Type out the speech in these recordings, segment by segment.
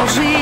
不是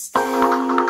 Stay.